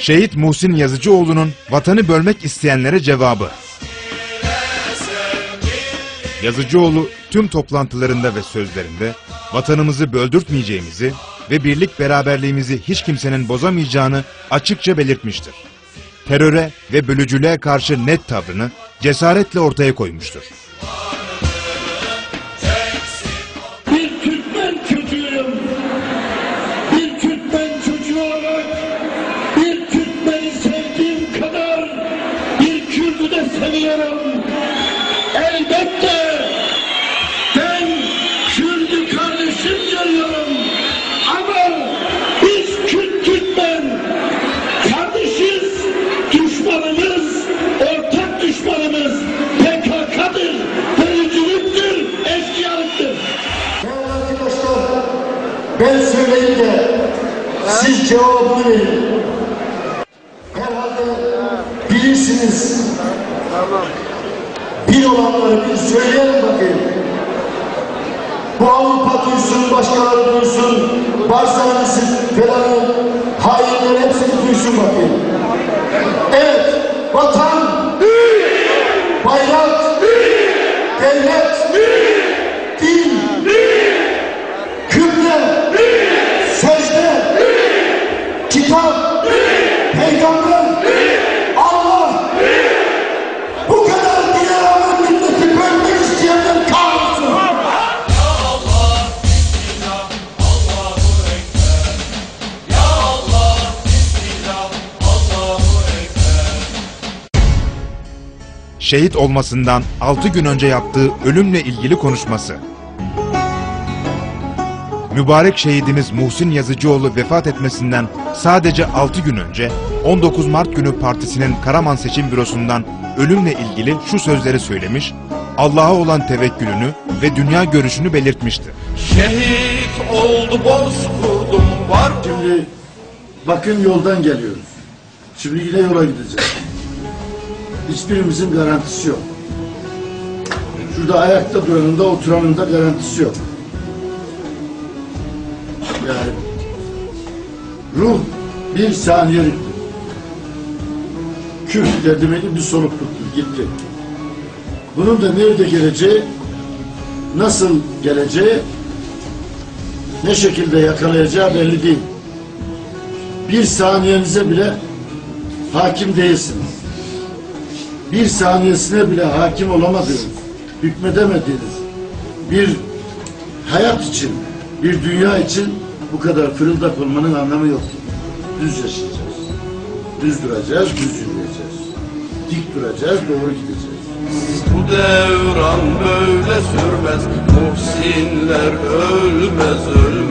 Şehit Muhsin Yazıcıoğlu'nun vatanı bölmek isteyenlere cevabı. Yazıcıoğlu tüm toplantılarında ve sözlerinde vatanımızı böldürtmeyeceğimizi ve birlik beraberliğimizi hiç kimsenin bozamayacağını açıkça belirtmiştir. Teröre ve bölücülüğe karşı net tavrını cesaretle ortaya koymuştur. De seviyorum. Elbette ben Kürt'ü kardeşim görüyorum. Ama biz Kürt Türkmen kardeşiz. Düşmanımız, ortak düşmanımız PKK'dır, bölücülüktür, eşkıyalıktır. Değerli arkadaşlar, ben söyleyeyim de siz cevabını verin. Herhalde bilirsiniz. Bir olanları bir söyleyelim bakayım. Bu Avrupa duysun, başkaları duysun, Barcelona'sı falanı, hainler hepsini duysun bakayım. Evet, vatan, bayrak, devlet, din, Kıble, secde, kitap, peygamber, Şehit olmasından 6 gün önce yaptığı ölümle ilgili konuşması. Mübarek şehidimiz Muhsin Yazıcıoğlu vefat etmesinden sadece 6 gün önce 19 Mart günü partisinin Karaman Seçim Bürosu'ndan ölümle ilgili şu sözleri söylemiş, Allah'a olan tevekkülünü ve dünya görüşünü belirtmişti. Şehit oldu bozkurdum var Şimdi bakın yoldan geliyoruz. Şimdi yine yola gideceğiz. Hiçbirimizin garantisi yok. Şurada ayakta duranın da oturanın da garantisi yok. Yani ruh bir saniyeliktir. Küf dedi beni bir soluk tuttu gitti. Bunun da nerede geleceği, nasıl geleceği, ne şekilde yakalayacağı belli değil. Bir saniyenize bile hakim değilsiniz. Bir saniyesine bile hakim olamadığınız, hükmedemediğiniz bir hayat için, bir dünya için bu kadar fırıldak olmanın anlamı yoktur. Düz yaşayacağız. Düz duracağız, düz yürüyeceğiz. Dik duracağız, doğru gideceğiz. Bu devran böyle sürmez Muhsinler ölmez ölmez